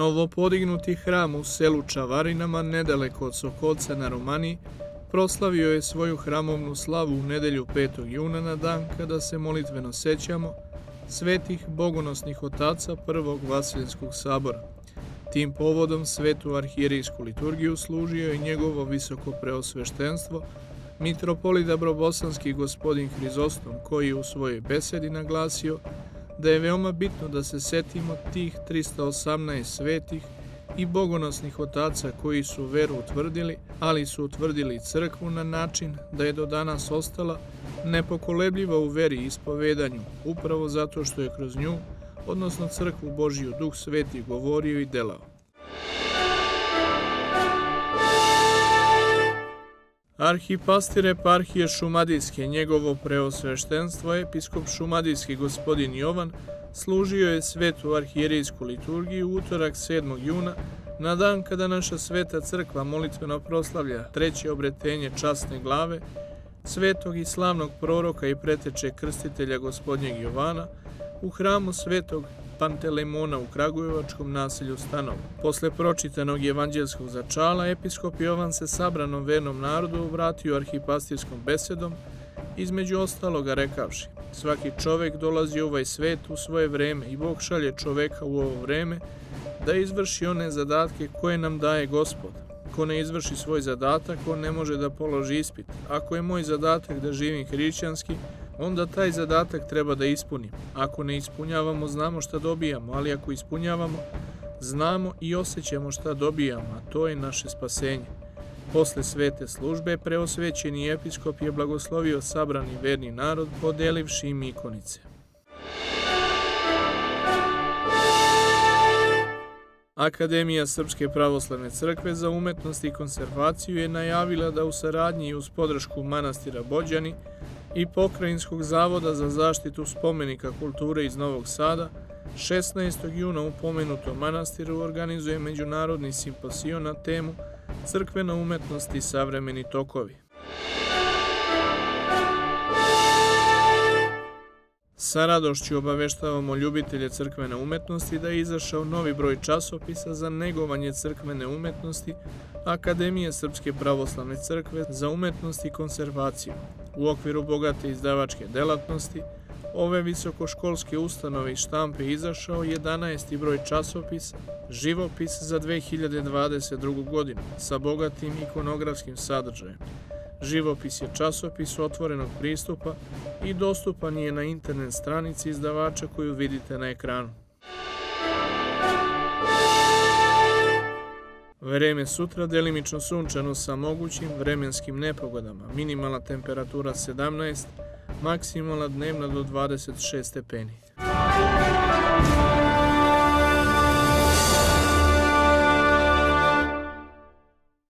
Novopodignuti hram u selu Čavarinama, nedaleko od Sokolca na Romaniji, proslavio je svoju hramovnu slavu u nedelju 5. juna na dan kada se molitveno sećamo svetih bogonosnih otaca Prvog Vasiljenskog sabora. Tim povodom svetu arhijerijsku liturgiju služio je njegovo visoko preosveštenstvo, mitropolit Dabrobosanski gospodin Hrizostom, koji u svojoj besedi naglasio da je veoma bitno da se setimo tih 318 svetih i bogonosnih otaca koji su veru utvrdili, ali su utvrdili crkvu na način da je do danas ostala nepokolebljiva u veri i ispovedanju, upravo zato što je kroz nju, odnosno crkvu Božiju Duh Sveti govorio i delao. Arhipastir eparhije Šumadijske, njegovo preosveštenstvo, episkop Šumadijski gospodin Jovan, služio je svetu arhijerijsku liturgiju utorak 7. juna, na dan kada naša sveta crkva molitveno proslavlja treće obretenje časne glave, svetog i slavnog proroka i preteče krstitelja gospodnjeg Jovana, u hramu svetog Pantelemona u Kragujevačkom naselju Stanovo. Posle pročitanog evanđelskog začala, episkop Jovan se sabranom vernom narodu vratio arhipastirskom besedom, između ostaloga rekavši, svaki čovek dolazi u ovaj svet u svoje vreme i Bog šalje čoveka u ovo vreme da izvrši one zadatke koje nam daje gospod. Ko ne izvrši svoj zadatak, on ne može da položi ispit. Ako je moj zadatak da živim hrišćanski, onda taj zadatak treba da ispunim. Ako ne ispunjavamo, znamo šta dobijamo, ali ako ispunjavamo, znamo i osjećamo šta dobijamo, a to je naše spasenje. Posle svete službe, preosvećeni episkop je blagoslovio sabrani verni narod, podelivši im ikonice. Akademija Srpske pravoslavne crkve za umetnost i konservaciju je najavila da u saradnji uz podršku manastira Bođani i Pokrajinskog zavoda za zaštitu spomenika kulture iz Novog Sada 16. juna u pomenutom manastiru organizuje međunarodni simposion na temu Crkvena umetnost i savremeni tokovi. Sa radošću obaveštavamo ljubitelje crkvene umetnosti da je izašao novi broj časopisa za negovanje crkvene umetnosti Akademije Srpske pravoslavne crkve za umetnost i konservaciju. U okviru bogate izdavačke delatnosti, ove visokoškolske ustanove i štampe izašao 11. broj časopisa Živopis za 2022. godinu sa bogatim ikonografskim sadržajem. Živopis je časopis otvorenog pristupa i dostupan je na internet stranici izdavača koju vidite na ekranu. Vreme sutra delimično sunčano sa mogućim vremenskim nepogodama. Minimalna temperatura 17, maksimalna dnevna do 26 stepeni.